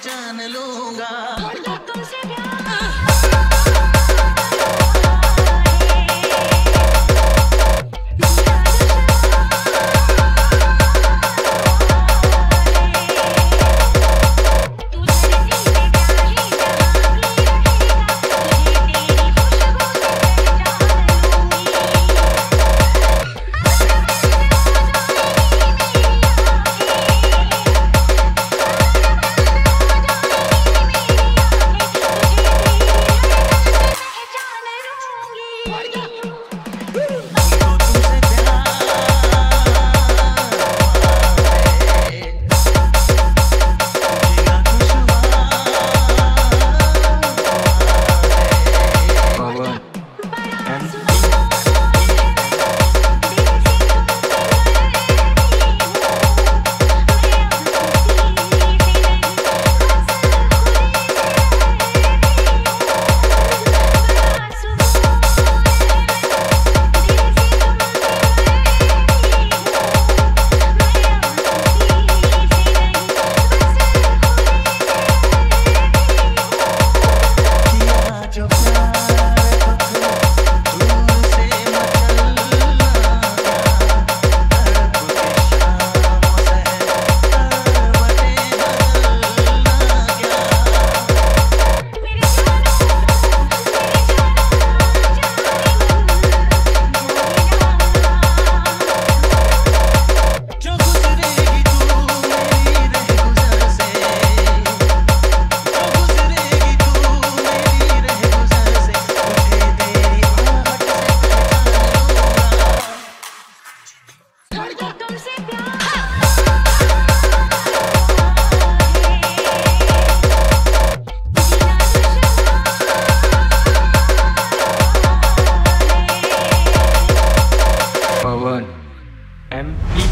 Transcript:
पहचान लूँगा। Oiga. time.